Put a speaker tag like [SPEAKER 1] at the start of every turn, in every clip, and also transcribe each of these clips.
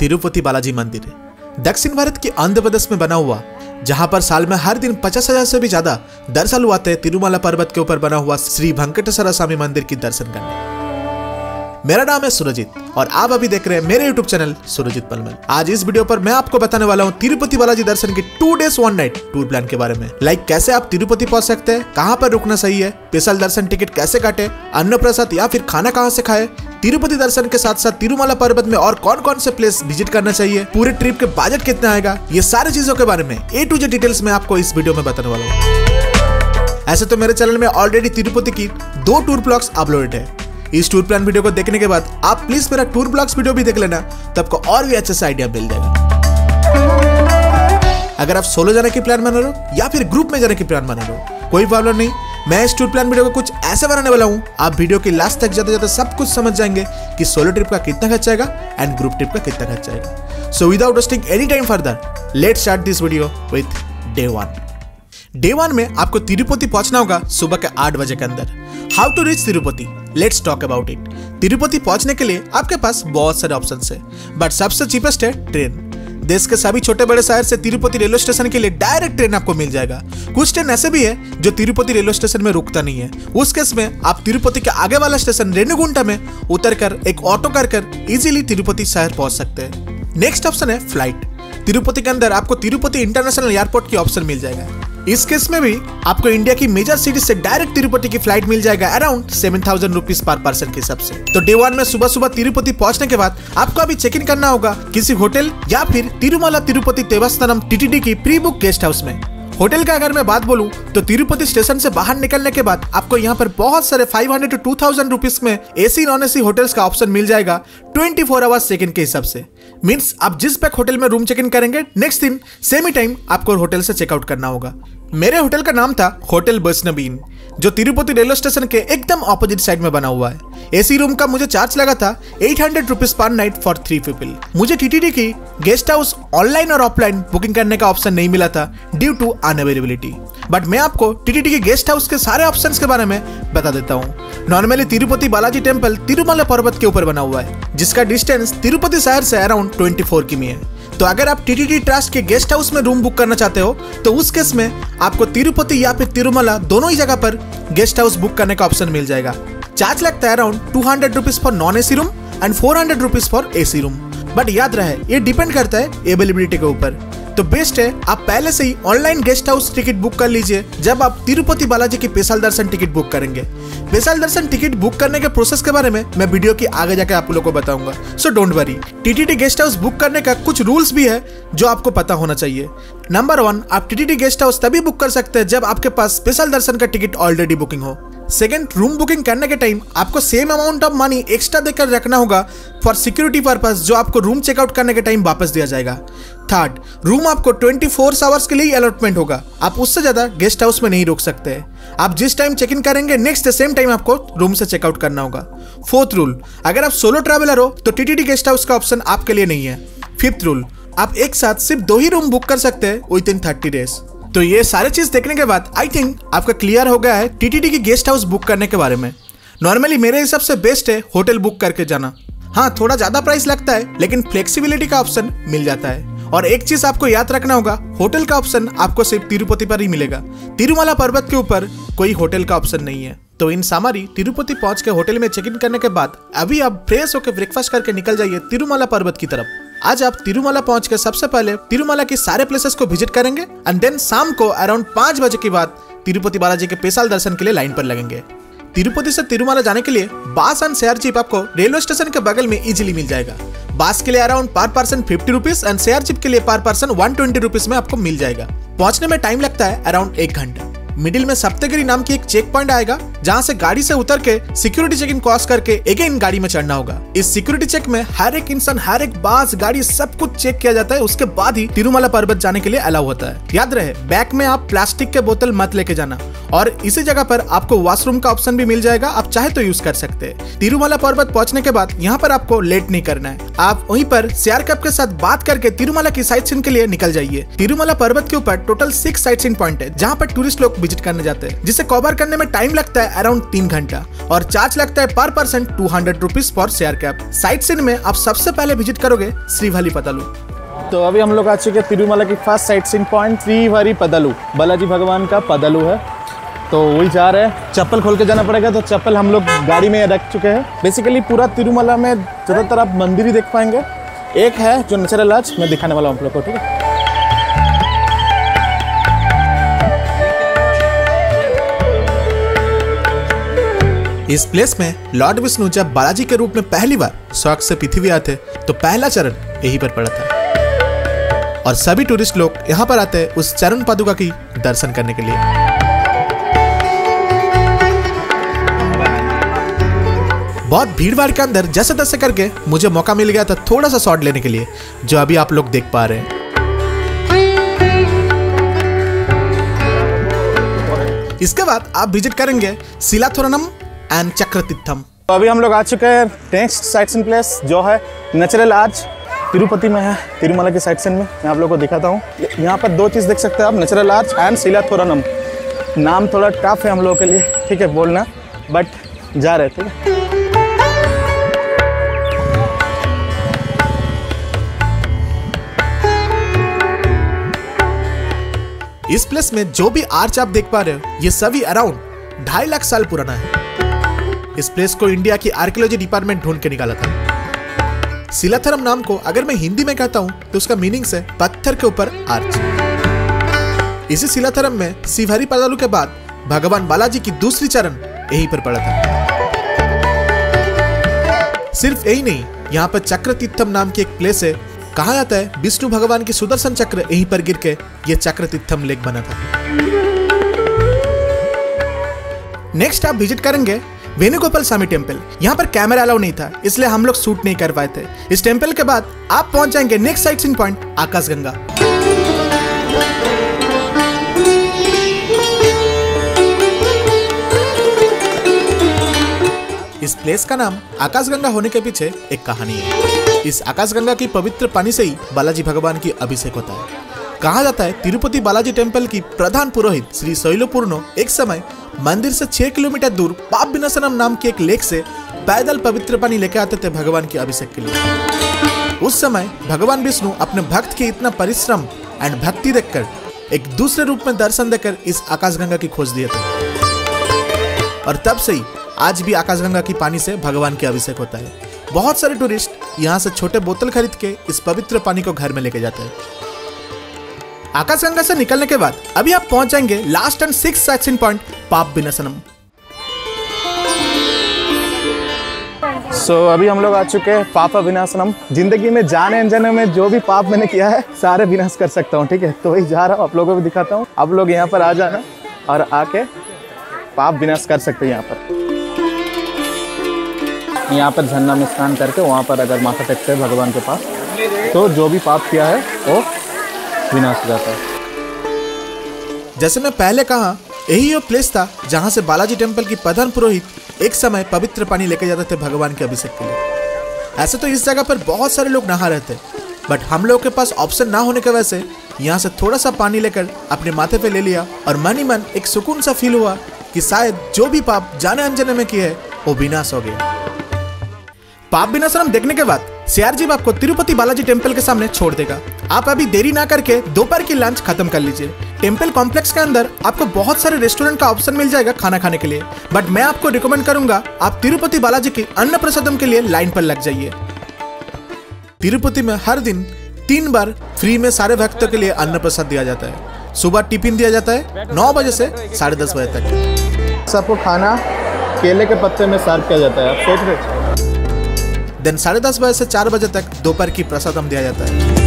[SPEAKER 1] तिरुपति बालाजी मंदिर दक्षिण भारत के आंध्र प्रदेश में बना हुआ, जहाँ पर साल में हर दिन पचास हज़ार से भी ज़्यादा दरअसल आते हैं तिरुमला पर्वत के ऊपर बना हुआ श्री वेंकटेश्वर स्वामी मंदिर की दर्शन करने। मेरा नाम है सुरजीत, और आप अभी देख रहे हैं मेरे यूट्यूब चैनल सुरजीत पलमल। आज इस वीडियो पर मैं आपको बताने वाला हूँ तिरुपति बालाजी दर्शन की two days one night tour plan के बारे में। लाइक कैसे आप तिरुपति पहुँच सकते हैं, कहाँ पर रुकना सही है, स्पेशल दर्शन टिकट कैसे काटे अन्न प्रसाद या फिर खाना कहाँ से खाए तिरुपति दर्शन के साथ साथ तिरुमला पर्वत में और कौन कौन से प्लेस विज़िट करना चाहिए? पूरे ट्रिप के बजट कितना आएगा? ये सारी चीज़ों के बारे में ए टू जे डिटेल्स में आपको इस वीडियो में बताने वाला हूँ। ऐसे तो मेरे चैनल में ऑलरेडी तिरुपति की दो टूर ब्लॉग्स अपलोडेड है। इस टूर प्लान वीडियो को देखने के बाद आप प्लीज़ मेरा टूर ब्लॉग्स वीडियो भी देख लेना तो आपको और भी अच्छे से आइडिया मिल जाएगा अगर आप सोलो जाने की प्लान बना रहे हो, या फिर ग्रुप में जाने की प्लान बना रहे हो, कोई प्रॉब्लम नहीं। मैं इस टूर प्लान वीडियो को कुछ ऐसे बनाने वाला हूँ। आप वीडियो के लास्ट तक जाते जाते सब कुछ समझ जाएँगे कि सोलो ट्रिप का कितना खर्चा आएगा एंड ग्रुप ट्रिप का कितना खर्चा आएगा। So without wasting any time further let start this video with day one day one में आपको तिरुपति पहुँचना होगा सुबह के आठ बजे के अंदर। How to reach Tirupati? Let's talk about it Tirupati पहुँचने के लिए आपके पास बहुत सारे ऑप्शन है बट सबसे चीपेस्ट है ट्रेन देश के सभी छोटे बड़े शहर से तिरुपति रेलवे स्टेशन के लिए डायरेक्ट ट्रेन आपको मिल जाएगा। कुछ ट्रेन ऐसे भी है जो तिरुपति रेलवे स्टेशन में रुकता नहीं है। उस केस में आप तिरुपति के आगे वाला स्टेशन रेणुगुंटा में उतर कर एक ऑटो कर कर इजिली तिरुपति शहर पहुँच सकते हैं। नेक्स्ट ऑप्शन है फ़्लाइट तिरुपति के अंदर आपको तिरुपति इंटरनेशनल एयरपोर्ट की ऑप्शन मिल जाएगा। इस केस में भी आपको इंडिया की मेजर सिटी से डायरेक्ट तिरुपति की फ़्लाइट मिल जाएगा अराउंड सेवन थाउज़ेंड रुपीज़ पर पर्सन के हिसाब से। तो डे वन में सुबह सुबह तिरुपति पहुँचने के बाद आपको अभी चेक इन करना होगा, किसी होटल या फिर तिरुमला तिरुपति देवस्थानम टीटीडी की प्री बुक गेस्ट हाउस में। होटल का अगर मैं बात बोलूँ तो तिरुपति स्टेशन से बाहर निकलने के बाद आपको यहाँ पर बहुत सारे 500 टू 2000 रुपीस में एसी नॉन एसी होटल्स का ऑप्शन मिल जाएगा 24 फोर आवर्स सेकंड के हिसाब से। मीन्स आप जिस पैक होटल में रूम चेक इन करेंगे नेक्स्ट दिन सेम ही टाइम आपको होटल से चेकआउट करना होगा। मेरे होटल का नाम था होटल बसनबीन, जो तिरुपति रेलवे स्टेशन के एकदम ऑपोजिट साइड में बना हुआ है। एसी रूम का मुझे चार्ज लगा था eight hundred rupees per night for three people मुझे टीटीडी की गेस्ट हाउस ऑनलाइन और ऑफलाइन बुकिंग करने का ऑप्शन नहीं मिला था ड्यू टू अनअवेलेबिलिटी बट मैं आपको टीटीडी के गेस्ट हाउस के सारे ऑप्शंस के बारे में बता देता हूँ। नॉर्मली तिरुपति बालाजी टेंपल तिरुमला पर्वत के ऊपर बना हुआ है, जिसका डिस्टेंस तिरुपति शहर से अराउंड ट्वेंटी फोर किमी है। तो अगर आप टीटीडी ट्रस्ट के गेस्ट हाउस में रूम बुक करना चाहते हो तो उस केस में आपको तिरुपति या फिर तिरुमला दोनों ही जगह पर गेस्ट हाउस बुक करने का ऑप्शन मिल जाएगा। चार्ज लगता है around two hundred rupees for non AC room and four hundred rupees for AC room but याद रहे, ये डिपेंड करता है अवेलेबिलिटी के ऊपर। तो बेस्ट है, आप पहले से ही online guest house ticket book कर लीजिए, जब आप तिरुपति बालाजी की स्पेशल दर्शन टिकट बुक करेंगे। स्पेशल दर्शन टिकट बुक करने के प्रोसेस के बारे में मैं वीडियो की आगे जाकर आप लोगों को बताऊँगा। So don't worry TTD guest house book करने का कुछ रूल्स भी है, जो आपको पता होना चाहिए। नंबर वन आप टीटीडी गेस्ट हाउस तभी बुक कर सकते हैं जब आपके पास स्पेशल दर्शन का टिकट ऑलरेडी बुकिंग हो। सेकेंड रूम बुकिंग करने के टाइम आपको same amount of money extra देकर रखना होगा फॉर सिक्योरिटी पर्पज जो आपको रूम चेकआउट करने के टाइम वापस दिया जाएगा। थर्ड रूम आपको 24 फोर आवर्स के लिए अलॉटमेंट होगा। आप उससे ज़्यादा गेस्ट हाउस में नहीं रोक सकते। आप जिस टाइम चेक इन करेंगे नेक्स्ट सेम टाइम आपको रूम से चेकआउट करना होगा। फोर्थ रूल अगर आप सोलो ट्रैवलर हो तो टीटीडी गेस्ट हाउस का ऑप्शन आपके लिए नहीं है। फिफ्थ रूल आप एक साथ सिर्फ़ दो ही रूम बुक कर सकते हैं विद इन थर्टी डेज़ तो ये सारे चीज़ देखने के बाद आई थिंक आपका क्लियर हो गया है टीटीडी की गेस्ट हाउस बुक करने के बारे में। नॉर्मली मेरे हिसाब से बेस्ट है होटल बुक करके जाना। हाँ थोड़ा ज़्यादा प्राइस लगता है, लेकिन फ्लेक्सिबिलिटी का ऑप्शन मिल जाता है। और एक चीज़ आपको याद रखना होगा होटल का ऑप्शन आपको सिर्फ़ तिरुपति पर ही मिलेगा। तिरुमला पर्वत के ऊपर कोई होटल का ऑप्शन नहीं है। तो इन सामारी तिरुपति पहुँच के होटल में चेक इन करने के बाद, अभी आप फ्रेश होकर ब्रेकफास्ट करके निकल जाइए तिरुमला पर्वत की तरफ़। आज आप तिरुमला पहुँच के सबसे पहले तिरुमला के सारे प्लेसेस को विज़िट करेंगे एंड देन शाम को अराउंड पाँच बजे के बाद तिरुपति बालाजी के पेशाल दर्शन के लिए लाइन पर लगेंगे। तिरुपति से तिरुमला जाने के लिए बास एंड शेयर जीप आपको रेलवे स्टेशन के बगल में इजीली मिल जाएगा। बास के लिए around per person fifty rupees and share jeep के लिए पर पर्सन वन ट्वेंटी रुपीज़ में आपको मिल जाएगा। पहुँचने में टाइम लगता है अराउंड एक घंटा। मिडिल में सप्तगिरी नाम की एक चेक पॉइंट आएगा, जहाँ से गाड़ी से उतर के सिक्योरिटी चेक इन क्रॉस करके अगेन गाड़ी में चढ़ना होगा। इस सिक्योरिटी चेक में हर एक इंसान, हर एक बास, गाड़ी सब कुछ चेक किया जाता है। उसके बाद ही तिरुमला पर्वत जाने के लिए अलाउ होता है। याद रहे बैग में आप प्लास्टिक के बोतल मत लेके जाना। और इसी जगह पर आपको वॉशरूम का ऑप्शन भी मिल जाएगा। आप चाहे तो यूज़ कर सकते हैं। तिरुमला पर्वत पहुँचने के बाद यहाँ पर आपको लेट नहीं करना है। आप वहीं पर सीआर कप के साथ बात करके तिरुमला की साइट सीन के लिए निकल जाइए। तिरुमला पर्वत के ऊपर total six sight seen point है, जहाँ पर टूरिस्ट लोग विज़िट करने जाते हैं, जिसे कवर करने में टाइम लगता है अराउंड तीन घंटा और चार्ज लगता है पर person two hundred rupees for share cab sightseeing में आप सबसे पहले विज़िट करोगे श्रीवाली पतालू
[SPEAKER 2] तो अभी हम लोग आ चुके हैं तिरुमला की first sight seen point Srivari Padalu Balaji भगवान का पदलू है। तो वही जा रहे हैं। चप्पल खोल के जाना पड़ेगा तो चप्पल हम लोग गाड़ी में रख चुके हैं। बेसिकली पूरा तिरुमला में ज़्यादातर आप मंदिर ही देख पाएँगे। एक है जो नेचुरल आज मैं दिखाने वाला हूँ आप लोग को, ठीक है?
[SPEAKER 1] इस प्लेस में लॉर्ड विष्णु जब बालाजी के रूप में पहली बार शौक से पृथ्वी आए थे तो पहला चरण यहीं पर पड़ा था। और सभी टूरिस्ट लोग यहाँ पर आते हैं उस चरण पादुका की दर्शन करने के लिए। बहुत भीड़ भाड़ के अंदर जैसे तैसे करके मुझे मौका मिल गया था थोड़ा सा शॉट लेने के लिए, जो अभी आप लोग देख पा रहे हैं। इसके बाद आप विज़िट करेंगे सिलाथोरनम एंड चक्रतीर्थम
[SPEAKER 2] तो अभी हम लोग आ चुके हैं नेक्स्ट साइट सीन प्लेस जो है नेचुरल आज तिरुपति में है तिरुमला की साइट सीन में। मैं आप लोगों को दिखाता हूँ। यहाँ पर दो चीज़ देख सकते हैं आप नेचुरल आर्च एंड सिलाथोरनम नाम थोड़ा टफ है हम लोगों के लिए ठीक है बोलना बट जा रहे ठीक है।
[SPEAKER 1] इस प्लेस में जो भी आर्च आप देख पा रहे हो ये सभी अराउंड ढाई लाख साल पुराना है। इस प्लेस को इंडिया की आर्कियोलॉजी डिपार्टमेंट ढूंढ के निकाला था। सिलाथरम नाम को अगर मैं हिंदी में कहता हूँ तो उसका मीनिंग है पत्थर के ऊपर आर्च इसी सिलाथरम में शिवहरी पदालू के बाद भगवान बालाजी की दूसरी चरण यहीं पर पड़ा था। सिर्फ़ यही नहीं, यहाँ पर चक्र तीर्थम नाम की एक प्लेस है। कहा जाता है? विष्णु भगवान की सुदर्शन चक्र यहीं पर गिर के ये चक्र तीर्थम लेक बना था। नेक्स्ट आप विज़िट करेंगे वेणुगोपाल स्वामी टेंपल यहाँ पर कैमरा अलाउ नहीं था, इसलिए हम लोग शूट नहीं कर पाए थे। इस टेंपल के बाद आप पहुँच जाएँगे next sight seen point, Akash Ganga. इस प्लेस का नाम आकाशगंगा होने के पीछे एक कहानी है। इस आकाशगंगा की पवित्र पानी से ही बालाजी भगवान की अभिषेक होता है। कहा जाता है, तिरुपति बालाजी टेंपल की प्रधान पुरोहित श्री शैलोपूर्णो एक समय मंदिर से छह किलोमीटर दूर पाप विनाशनम नाम की एक लेक से पैदल पवित्र पानी लेके आते थे भगवान की अभिषेक के लिए। उस समय भगवान विष्णु अपने भक्त के इतना परिश्रम एंड भक्ति देखकर एक दूसरे रूप में दर्शन देकर इस आकाशगंगा की खोज दिए थे। और तब से ही आज भी आकाशगंगा की पानी से भगवान के अभिषेक होता है। बहुत सारे टूरिस्ट यहाँ से छोटे बोतल खरीद के इस पवित्र पानी को घर में लेके जाते हैं। आकाशगंगा से निकलने के बाद अभी आप पहुँच जाएँगे last and six action point Papa Vinashanam.
[SPEAKER 2] So so, अभी हम लोग आ चुके हैं पाप विनाशनम। ज़िंदगी में जाने अनजाने में जो भी पाप मैंने किया है सारे विनाश कर सकता हूँ ठीक है? तो वही जा रहा हूँ आप लोगों को भी दिखाता हूँ। आप लोग यहाँ पर आ जाना और आके पाप विनाश कर सकते हैं यहाँ पर। यहाँ पर झरना में स्नान करके वहाँ पर अगर माथा टेकते हैं भगवान के पास तो जो भी पाप किया है वो विनाश जाता है।
[SPEAKER 1] जैसे मैं पहले कहा, यही वो प्लेस था जहाँ से बालाजी टेंपल की प्रधान पुरोहित एक समय पवित्र पानी लेके जाते थे भगवान के अभिषेक के लिए। ऐसे तो इस जगह पर बहुत सारे लोग नहा रहे थे बट हम लोग के पास ऑप्शन ना होने की वजह से यहाँ से थोड़ा सा पानी लेकर अपने माथे पे ले लिया और मन ही मन एक सुकून सा फील हुआ कि शायद जो भी पाप जाने अनजाने में किए है वो विनाश हो गया पाप विनाशनम देखने के बाद सीआरजी आपको तिरुपति बालाजी टेंपल के सामने छोड़ देगा। आप अभी देरी ना करके दोपहर की लंच खत्म कर लीजिए। टेंपल कॉम्प्लेक्स के अंदर आपको बहुत सारे रेस्टोरेंट का ऑप्शन मिल जाएगा खाना खाने के लिए। बट मैं आपको रिकमेंड करूँगा, आप तिरुपति बालाजी की अन्न प्रसादम के लिए लाइन पर लग जाइए। तिरुपति में हर दिन तीन बार फ्री में सारे भक्तों के लिए अन्न प्रसाद दिया जाता है। सुबह टिफ़िन दिया जाता है, नौ बजे से साढ़े दस बजे तक।
[SPEAKER 2] सबको खाना केले के पत्ते में सर्व किया जाता है, आप सोच रहे
[SPEAKER 1] देन साढ़े दस बजे से चार बजे तक दोपहर की प्रसादम दिया जाता है।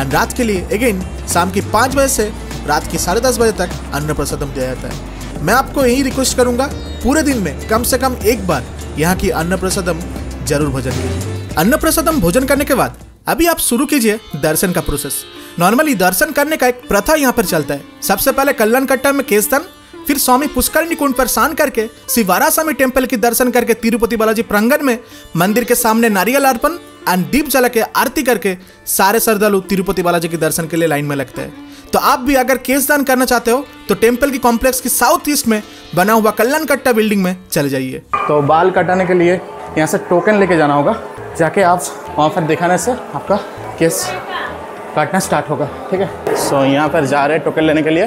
[SPEAKER 1] एंड रात के लिए अगेन शाम की पाँच बजे से रात की साढ़े दस बजे तक अन्न प्रसादम दिया जाता है। मैं आपको यही रिक्वेस्ट करूँगा, पूरे दिन में कम से कम एक बार यहाँ की अन्न प्रसादम ज़रूर भोजन कीजिए। अन्न प्रसादम भोजन करने के बाद अभी आप शुरू कीजिए दर्शन का प्रोसेस नॉर्मली दर्शन करने का एक प्रथा यहाँ पर चलता है। सबसे पहले कल्याण कट्टा में केस्तन फिर स्वामी पुष्करणी कुंड पर स्नान करके श्री वारासामी टेंपल की दर्शन करके तिरुपति बालाजी प्रांगण में मंदिर के सामने नारियल अर्पण एंड दीप जला के आरती करके सारे श्रद्धालु तिरुपति बालाजी के दर्शन के लिए लाइन में लगते हैं। तो आप भी अगर केस दान करना चाहते हो तो टेंपल की कॉम्प्लेक्स की साउथ ईस्ट में बना हुआ कल्याण कट्टा बिल्डिंग में चले जाइए।
[SPEAKER 2] तो बाल कटाने के लिए यहाँ से टोकन लेके जाना होगा, जाके आप वहाँ पर दिखाने से आपका केस काटना स्टार्ट होगा, ठीक है? सो यहाँ पर जा रहे हैं टोकन लेने के लिए।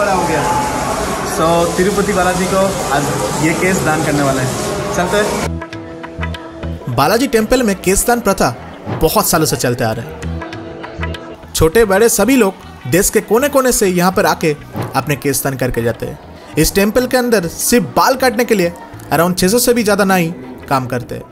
[SPEAKER 1] बड़ा हो गया। सो so, तिरुपति बालाजी को आज ये केस दान करने वाला है। चलते बालाजी टेंपल में केस दान प्रथा बहुत सालों से चलते आ रहे हैं। छोटे बड़े सभी लोग देश के कोने कोने से यहाँ पर आके अपने केस दान करके जाते हैं। इस टेंपल के अंदर सिर्फ़ बाल काटने के लिए अराउंड 600 से भी ज़्यादा नाई काम करते हैं।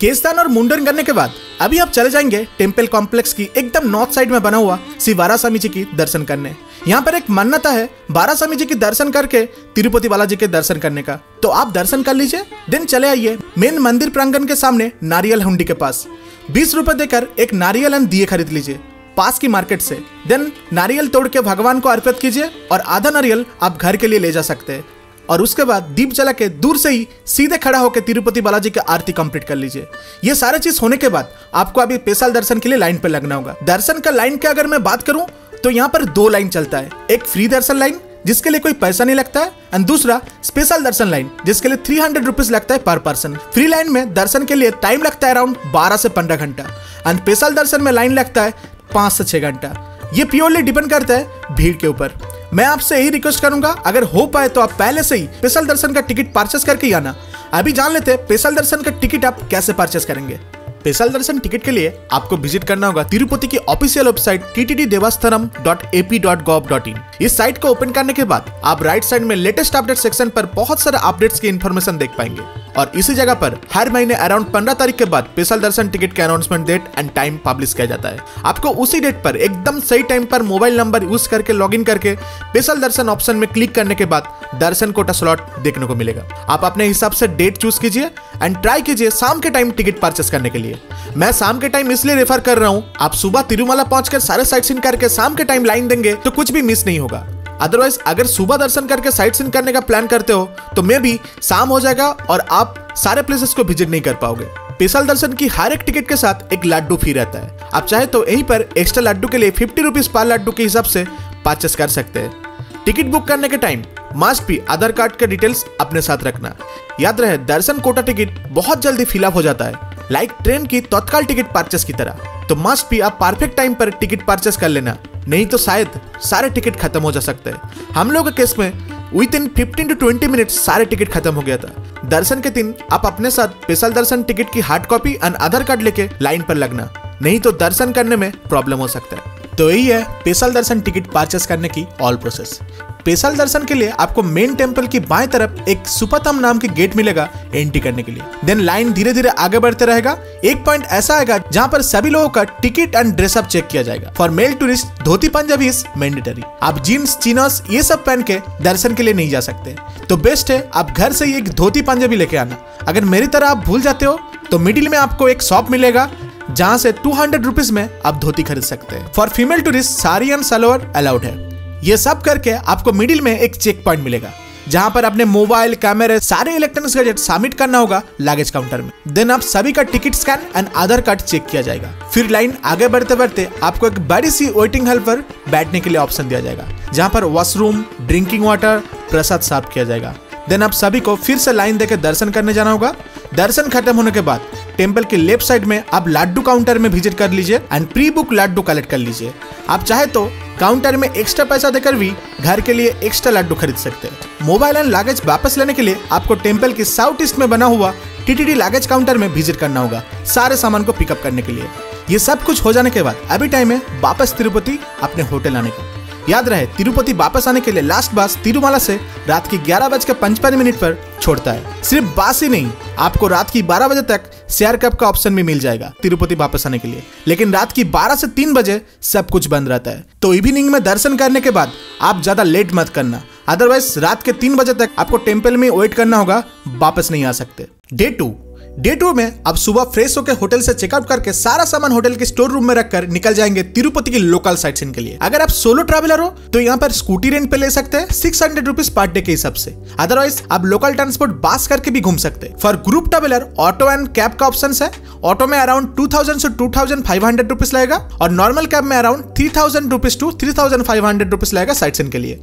[SPEAKER 1] केसदान और मुंडन करने के बाद अभी आप चले जाएँगे टेंपल कॉम्प्लेक्स की एकदम नॉर्थ साइड में बना हुआ श्री वारासामी जी की दर्शन करने। यहाँ पर एक मान्यता है बारा स्वामी जी के दर्शन करके तिरुपति बालाजी के दर्शन करने का। तो आप दर्शन कर लीजिए, दिन चले आइए। मेन मंदिर प्रांगण के सामने नारियल हुंडी के पास। बीस रुपए देकर एक नारियल एंड दिए खरीद लीजिए, पास की मार्केट से। देन नारियल तोड़ के भगवान को अर्पित कीजिए और आधा नारियल आप घर के लिए ले जा सकते हैं। और उसके बाद दीप जला के दूर से ही सीधे खड़ा होकर तिरुपति बालाजी की आरती कंप्लीट कर लीजिए। ये सारे चीज़ होने के बाद आपको अभी स्पेशल दर्शन के लिए लाइन पे लगना होगा। दर्शन का लाइन की अगर मैं बात करूँ तो यहाँ पर दो लाइन चलता है। एक फ्री दर्शन लाइन जिसके लिए कोई पैसा नहीं लगता है एंड दूसरा स्पेशल दर्शन लाइन जिसके लिए थ्री हंड्रेड रुपीज़ लगता है पर पर्सन फ्री लाइन में दर्शन के लिए टाइम लगता है अराउंड बारह से पंद्रह घंटा एंड स्पेशल दर्शन में लाइन लगता है पाँच से छह घंटा। ये प्योरली डिपेंड करता है भीड़ के ऊपर। मैं आपसे यही रिक्वेस्ट करूँगा, अगर हो पाए तो आप पहले से ही स्पेशल दर्शन का टिकट परचेस करके आना। अभी जान लेते हैं स्पेशल दर्शन का टिकट आप कैसे परचेस करेंगे। स्पेशल दर्शन टिकट के लिए आपको विज़िट करना होगा तिरुपति की official website TTD Devasthanam dot AP dot gov dot in इस साइट को ओपन करने के बाद आप राइट साइड में लेटेस्ट अपडेट सेक्शन पर बहुत सारे अपडेट्स की इन्फॉर्मेशन देख पाएँगे। और इसी जगह पर हर महीने अराउंड पंद्रह तारीख के बाद स्पेशल दर्शन टिकट के announcement date and time publish किया जाता है। आपको उसी डेट पर एकदम सही टाइम पर मोबाइल नंबर यूज़ करके लॉग इन करके स्पेशल दर्शन ऑप्शन में क्लिक करने के बाद दर्शन कोटा स्लॉट देखने को मिलेगा। आप अपने हिसाब से डेट चूज़ कीजिए एंड ट्राई कीजिए शाम के टाइम टिकट परचेस करने के लिए। मैं शाम के टाइम इसलिए रेफर कर रहा हूँ, आप सुबह तिरुमला पहुंचकर सारे साइट सीन करके शाम के टाइम लाइन देंगे तो कुछ भी मिस नहीं होगा। अदरवाइज़ अगर सुबह दर्शन करके साइट सीन करने का प्लान करते हो तो मे भी शाम हो जाएगा और आप सारे प्लेसेस को विज़िट नहीं कर पाओगे। स्पेशल दर्शन की हर एक टिकट के साथ एक लड्डू फ्री रहता है। आप चाहे तो यहीं पर एक्स्ट्रा लड्डू के लिए फिफ्टी रुपीज़ पर लड्डू के हिसाब से परचेस कर सकते हैं। टिकट बुक करने के टाइम मस्ट भी, आधार कार्ड के डिटेल्स अपने साथ रखना। याद रहे, दर्शन कोटा टिकट बहुत जल्दी फिलअप हो जाता है। लाइक ट्रेन की तत्काल टिकट परचेस की तरह। तो मस्ट भी आप परफेक्ट टाइम पर टिकट परचेस कर लेना। नहीं तो शायद सारे टिकट खत्म हो जा सकते हैं। हम लोग के केस में within fifteen to twenty minute सारे टिकट खत्म हो गया था। दर्शन के दिन आप अपने साथ स्पेशल दर्शन टिकट की hard copy and Aadhaar card लेके लाइन पर लगना। नहीं तो दर्शन करने में प्रॉब्लम हो सकता है। तो यही है स्पेशल दर्शन टिकट परचेस करने की ऑल प्रोसेस स्पेशल दर्शन के लिए आपको मेन टेंपल की बाएँ तरफ़ एक सुपतम नाम की गेट मिलेगा एंट्री करने के लिए। देन लाइन धीरे धीरे आगे बढ़ते रहेगा। एक पॉइंट ऐसा आएगा जहाँ पर सभी लोगों का टिकट एंड ड्रेसअप चेक किया जाएगा। For male tourist dhoti Punjabi mandatory आप जीन्स चिनोस ये सब पहन के दर्शन के लिए नहीं जा सकते। तो बेस्ट है, आप घर से ही एक धोती पंजाबी लेके आना। अगर मेरी तरह आप भूल जाते हो तो मिडिल में आपको एक शॉप मिलेगा, जहाँ से टू हंड्रेड रुपीज़ में आप धोती खरीद सकते हैं। For female tourist sari and salwar allowed है। ये सब करके आपको मिडिल में एक चेक पॉइंट मिलेगा, जहाँ पर अपने मोबाइल, कैमरे, सारे इलेक्ट्रॉनिक्स गैजेट सबमिट करना होगा लगेज काउंटर में। देन आप सभी का ticket scan and Aadhaar card check किया जाएगा। फिर लाइन आगे बढ़ते बढ़ते आपको एक बड़ी सी वेटिंग हॉल पर बैठने के लिए ऑप्शन दिया जाएगा, जहाँ पर वॉशरूम ड्रिंकिंग वाटर प्रसाद साफ़ किया जाएगा। देन आप सभी को फिर से लाइन देकर दर्शन करने जाना होगा। दर्शन खत्म होने के बाद टेंपल के लेफ़्ट साइड में आप लाड्डू काउंटर में विज़िट कर लीजिए and pre book laddu collect कर लीजिए। आप चाहे तो काउंटर में एक्स्ट्रा पैसा देकर भी घर के लिए एक्स्ट्रा लड्डू खरीद सकते हैं। मोबाइल एंड लागेज वापस लेने के लिए आपको टेंपल के साउथ ईस्ट में बना हुआ टीटीडी लागेज काउंटर में विज़िट करना होगा, सारे सामान को पिकअप करने के लिए। ये सब कुछ हो जाने के बाद अभी टाइम है वापस तिरुपति अपने होटल आने का। याद रहे, तिरुपति वापस आने के लिए लास्ट बस तिरुमाला से रात की ग्यारह बज के पचपन मिनट पर छोड़ता है। सिर्फ़ बस ही नहीं, आपको रात की बारह बजे तक शेयर कैब का ऑप्शन भी मिल जाएगा तिरुपति वापस आने के लिए। लेकिन रात की बारह से तीन बजे सब कुछ बंद रहता है। तो इवनिंग में दर्शन करने के बाद आप ज़्यादा लेट मत करना। अदरवाइज़ रात के तीन बजे तक आपको टेंपल में वेट करना होगा, वापस नहीं आ सकते। डे टू डे टू में आप सुबह फ्रेश होकर होटल से चेकआउट करके सारा सामान होटल के स्टोर रूम में रखकर निकल जाएँगे तिरुपति की लोकल साइट के लिए। अगर आप सोलो ट्रैवलर हो तो यहाँ पर स्कूटी रेंट पे ले सकते हैं six hundred rupees per day के हिसाब से। अदरवाइज़ आप लोकल ट्रांसपोर्ट बास करके भी घूम सकते हैं। For group traveller auto and cab का ऑप्शन है। ऑटो में अराउंड टू थाउज़ेंड से two thousand five hundred rupees लगेगा और नॉर्मल कैब में around three thousand rupees to three thousand five hundred rupees लगेगा साइट के लिए।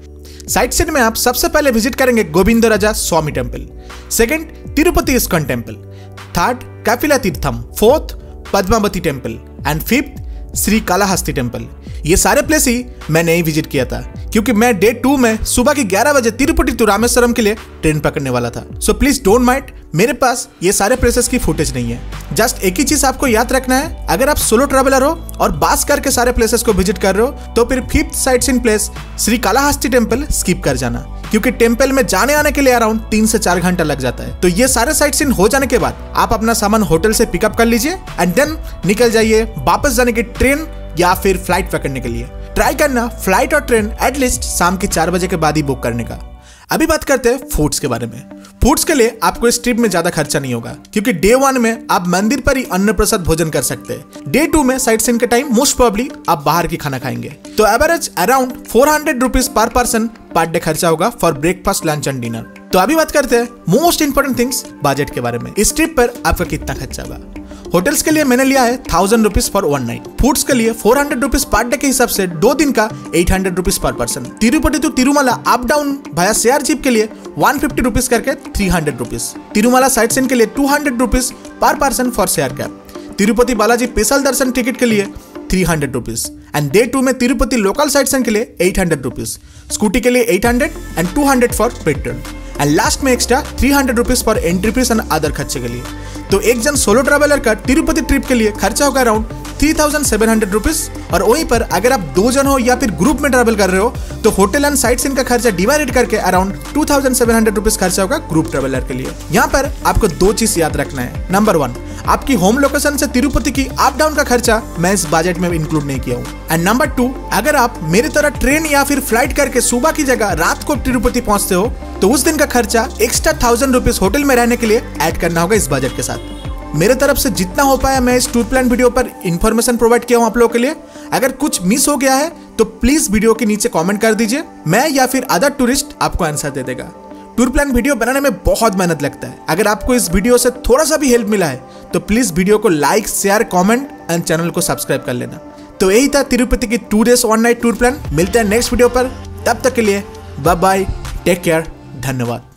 [SPEAKER 1] साइट सीन में आप सबसे पहले विज़िट करेंगे Govinda Raja Swami temple second Tirupati ISKCON temple third Kapila Theertham fourth Padmavati temple and fifth Shri Kalahasti temple ये सारे प्लेस ही मैंने ही विज़िट किया था। क्योंकि मैं डे टू में सुबह के 11 बजे तिरुपति टू रामेश्वरम के लिए ट्रेन पकड़ने वाला था। सो प्लीज़ डोंट माइंड मेरे पास ये सारे प्लेसेस की फुटेज नहीं है। जस्ट एक ही चीज़ आपको याद रखना है, अगर आप सोलो ट्रेवलर हो और बास करके सारे प्लेसेस को विज़िट कर रहे हो तो फिर fifth sight in place Shri Kalahasti temple skip कर जाना। क्योंकि टेंपल में जाने आने के लिए अराउंड तीन से चार घंटा लग जाता है। तो ये सारे साइट सीन हो जाने के बाद आप अपना सामान होटल से पिकअप कर लीजिए एंड देन निकल जाइए वापस जाने की ट्रेन या फिर फ़्लाइट पकड़ने के लिए। ट्राई करना फ़्लाइट और ट्रेन एटलीस्ट शाम के चार बजे के बाद ही बुक करने का। अभी बात करते हैं फूड्स के बारे में। फूड्स के लिए आपको इस ट्रिप में ज़्यादा खर्चा नहीं होगा, क्योंकि डे वन में आप मंदिर पर ही अन्न प्रसाद भोजन कर सकते हैं। डे टू में साइट सीन के टाइम मोस्ट प्रॉब्ली आप बाहर की खाना खाएँगे। तो average around four hundred rupees per person per day खर्चा होगा for breakfast lunch and dinner तो अभी बात करते हैं मोस्ट इंपोर्टेंट थिंग्स बजट के बारे में। इस ट्रिप पर आपका कितना खर्चा होगा? होटल्स के लिए मैंने लिया है thousand rupees for one night foods के लिए four hundred rupees per day के हिसाब से दो दिन का eight hundred rupees per person Tirupati to Tirumala up down Bhaya share jeep के लिए वन फिफ्टी रुपीज़ करके three hundred rupees Tirumala sight seen के लिए two hundred rupees per person for share cab Tirupati Balaji special darshan ticket के लिए three hundred rupees and day two में Tirupati local site scene के लिए eight hundred rupees scooty के लिए eight hundred and two hundred for petrol and last में extra three hundred rupees per entry fees and other खर्चे के लिए। तो एक जन सोलो ट्रैवलर का तिरुपति ट्रिप के लिए खर्चा होगा around three thousand seven hundred rupees और वहीं पर अगर आप दो जन हो या फिर ग्रुप में ट्रैवल कर रहे हो तो होटल एंड साइट सीन का खर्चा डिवाइडेड करके around two thousand seven hundred rupees खर्चा होगा ग्रुप ट्रैवलर के लिए। यहाँ पर आपको दो चीज़ याद रखना है। नंबर वन आपकी होम लोकेशन से तिरुपति की अप डाउन का खर्चा मैं इस बजट में इंक्लूड नहीं किया हूँ। एंड नंबर टू अगर आप मेरी तरह ट्रेन या फिर फ़्लाइट करके सुबह की जगह रात को तिरुपति पहुँचते हो तो उस दिन का खर्चा एक्स्ट्रा थाउज़ेंड रुपीज़ होटल में रहने के लिए ऐड करना होगा इस बजट के साथ। मेरे तरफ़ से जितना हो पाया मैं इस टूर प्लान वीडियो पर इंफॉर्मेशन प्रोवाइड किया हूँ आप लोगों के लिए। अगर कुछ मिस हो गया है तो प्लीज़ वीडियो के नीचे कमेंट कर दीजिए। मैं या फिर अदर टूरिस्ट आपको आंसर दे देगा। टूर प्लान वीडियो बनाने में बहुत मेहनत लगता है। अगर आपको इस वीडियो से थोड़ा सा भी हेल्प मिला है तो प्लीज़ वीडियो को like share comment and channel को सब्सक्राइब कर लेना। तो यही था तिरुपति की two days one night tour plan मिलते हैं नेक्स्ट वीडियो पर। तब तक के लिए बाय बाय टेक केयर धन्यवाद।